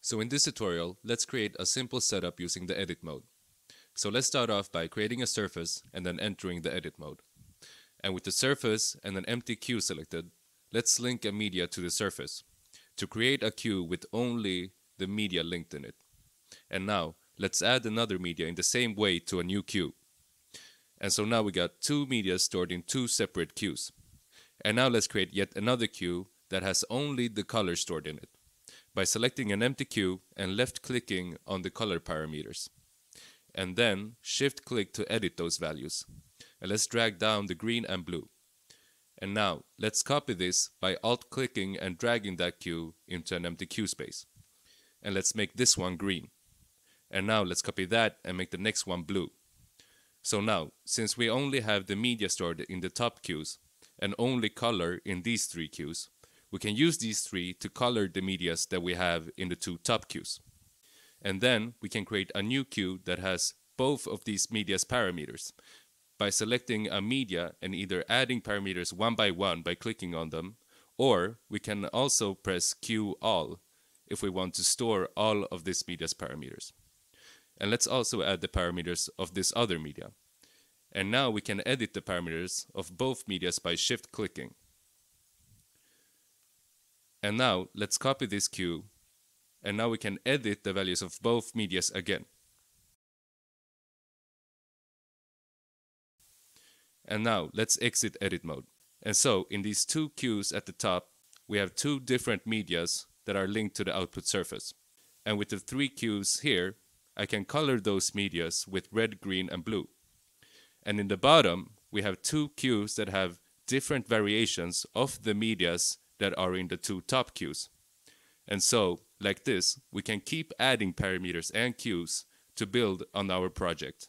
So in this tutorial, let's create a simple setup using the edit mode. So let's start off by creating a surface and then entering the edit mode. And with the surface and an empty cue selected, let's link a media to the surface to create a cue with only the media linked in it. And now let's add another media in the same way to a new cue. And so now we got two media stored in two separate cues. And now let's create yet another cue that has only the color stored in it by selecting an empty cue and left clicking on the color parameters. And then shift click to edit those values. And let's drag down the green and blue. And now let's copy this by alt clicking and dragging that cue into an empty cue space. And let's make this one green. And now let's copy that and make the next one blue. So now, since we only have the media stored in the top cues and only color in these three cues, we can use these three to color the medias that we have in the two top cues. And then we can create a new cue that has both of these media's parameters by selecting a media and either adding parameters one by one by clicking on them, or we can also press cue all if we want to store all of this media's parameters. And let's also add the parameters of this other media. And now we can edit the parameters of both medias by shift clicking. And now let's copy this cue. And now we can edit the values of both medias again. And now let's exit edit mode. And so in these two cues at the top, we have two different medias that are linked to the output surface. And with the three cues here, I can color those medias with red, green, and blue. And in the bottom, we have two cues that have different variations of the medias that are in the two top cues. And so, like this, we can keep adding parameters and cues to build on our project.